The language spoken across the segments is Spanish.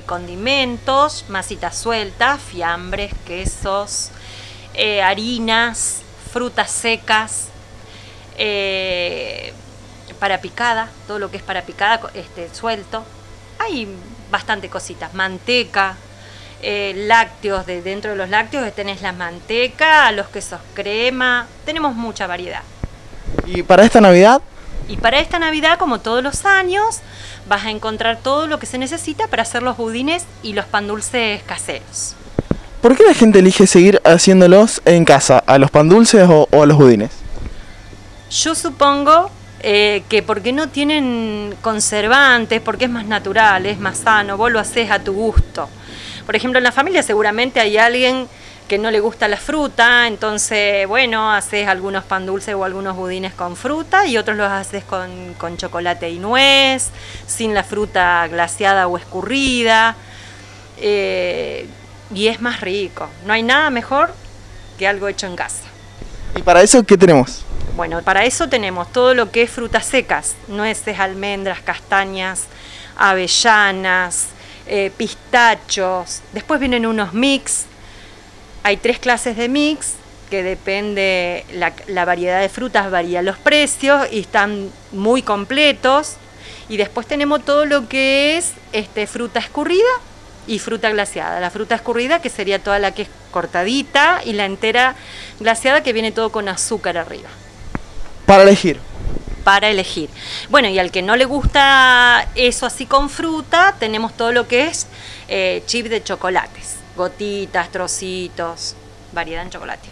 eh, condimentos, masitas sueltas, fiambres, quesos, eh, harinas, frutas secas, eh, para picada, todo lo que es para picada este, suelto. Hay bastante cositas, manteca, lácteos, de dentro de los lácteos tenés la manteca, los quesos crema, tenemos mucha variedad. ¿Y para esta Navidad? Y para esta Navidad, como todos los años, vas a encontrar todo lo que se necesita para hacer los budines y los pan dulces caseros. ¿Por qué la gente elige seguir haciéndolos en casa, a los pan dulces o, a los budines? Yo supongo eh, que porque no tienen conservantes, porque es más natural, es más sano, vos lo haces a tu gusto. Por ejemplo, en la familia seguramente hay alguien que no le gusta la fruta, entonces, bueno, haces algunos pan dulces o algunos budines con fruta y otros los haces con, chocolate y nuez, sin la fruta glaciada o escurrida. Eh, y es más rico. No hay nada mejor que algo hecho en casa. ¿Y para eso qué tenemos? Bueno, para eso tenemos todo lo que es frutas secas, nueces, almendras, castañas, avellanas, eh, pistachos. Después vienen unos mix hay tres clases de mix que depende la, variedad de frutas, varía los precios y están muy completos. Y después tenemos todo lo que es este, fruta escurrida y fruta glaciada. La fruta escurrida que sería toda la que es cortadita y la entera glaciada que viene todo con azúcar arriba. Para elegir. Para elegir. Bueno, y al que no le gusta eso así con fruta, tenemos todo lo que es eh, chip de chocolates gotitas, trocitos, variedad en chocolate.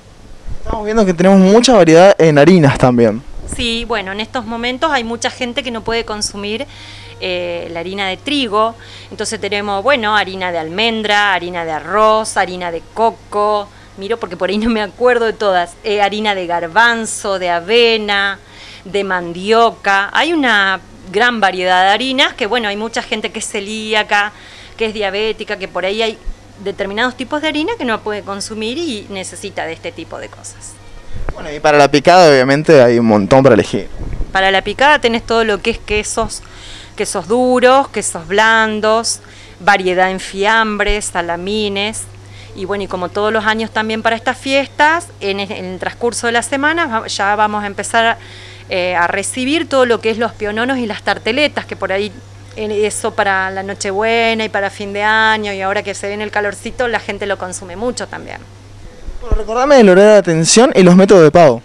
Estamos viendo que tenemos mucha variedad en harinas también. Sí, bueno, en estos momentos hay mucha gente que no puede consumir eh, la harina de trigo, entonces tenemos, bueno, harina de almendra, harina de arroz, harina de coco, miro porque por ahí no me acuerdo de todas, eh, harina de garbanzo, de avena, de mandioca, hay una gran variedad de harinas que, bueno, hay mucha gente que es celíaca, que es diabética, que por ahí hay determinados tipos de harina que no puede consumir y necesita de este tipo de cosas. Bueno, y para la picada obviamente hay un montón para elegir. Para la picada tenés todo lo que es quesos, quesos duros, quesos blandos, variedad en fiambres, salamines. Y bueno, y como todos los años también para estas fiestas, en el, transcurso de la semana ya vamos a empezar eh, a recibir todo lo que es los piononos y las tarteletas, que por ahí eso para la Nochebuena y para fin de año y ahora que se viene el calorcito la gente lo consume mucho también. Bueno, recordame el horario de atención y los métodos de pago.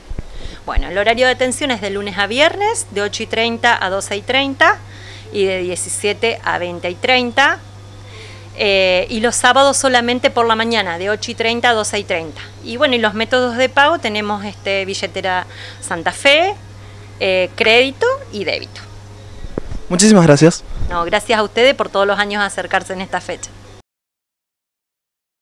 Bueno, el horario de atención es de lunes a viernes, de 8 y 30 a 12 y 30 y de 17 a 20 y 30. Eh, y los sábados solamente por la mañana, de 8 y 30 a 12 y 30. Y bueno, y los métodos de pago tenemos este, billetera Santa Fe, eh, crédito y débito. Muchísimas gracias. No, gracias a ustedes por todos los años acercarse en esta fecha.